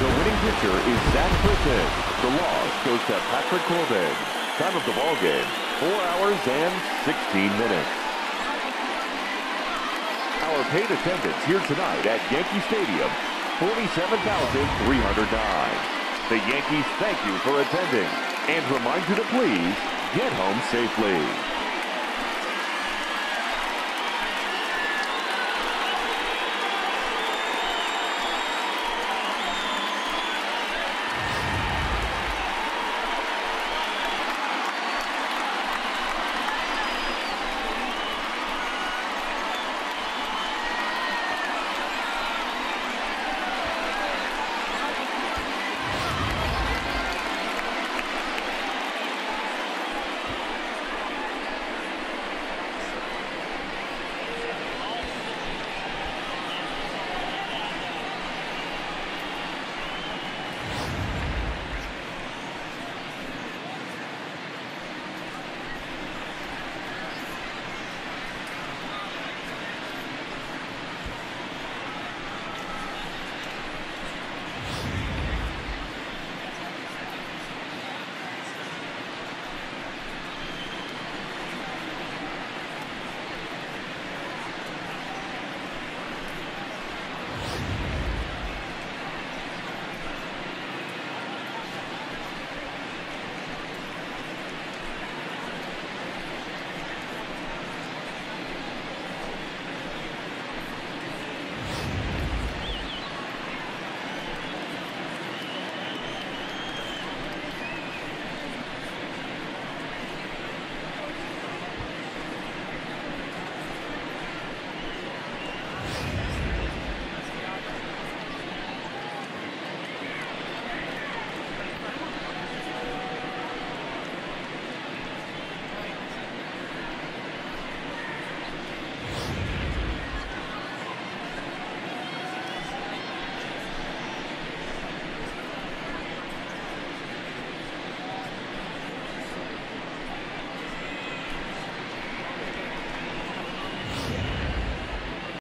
The winning pitcher is Zach Britton. The loss goes to Patrick Corbin. Time of the ball game, 4 hours and 16 minutes. Our paid attendance here tonight at Yankee Stadium, 47,309. The Yankees thank you for attending and remind you to please get home safely.